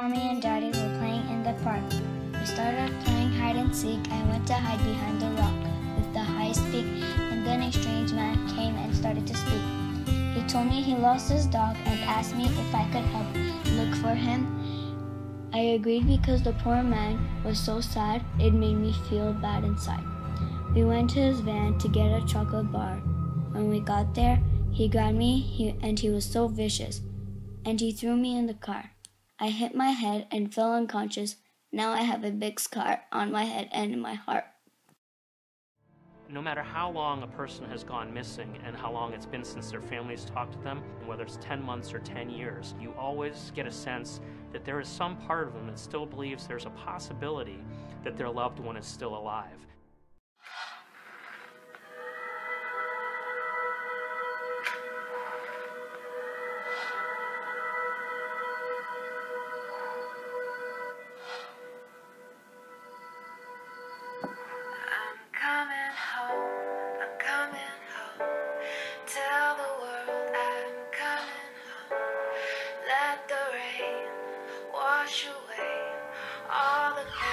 mommy and daddy were playing in the park. We started playing hide and seek I went to hide behind the rock with the highest peak, and then a strange man came and started to speak. He told me he lost his dog and asked me if I could help look for him. I agreed because the poor man was so sad it made me feel bad inside. We went to his van to get a chocolate bar. When we got there, he grabbed me he, and he was so vicious, and he threw me in the car. I hit my head and fell unconscious. Now I have a big scar on my head and in my heart. No matter how long a person has gone missing and how long it's been since their families talked to them, whether it's 10 months or 10 years, you always get a sense that there is some part of them that still believes there's a possibility that their loved one is still alive. wash away all the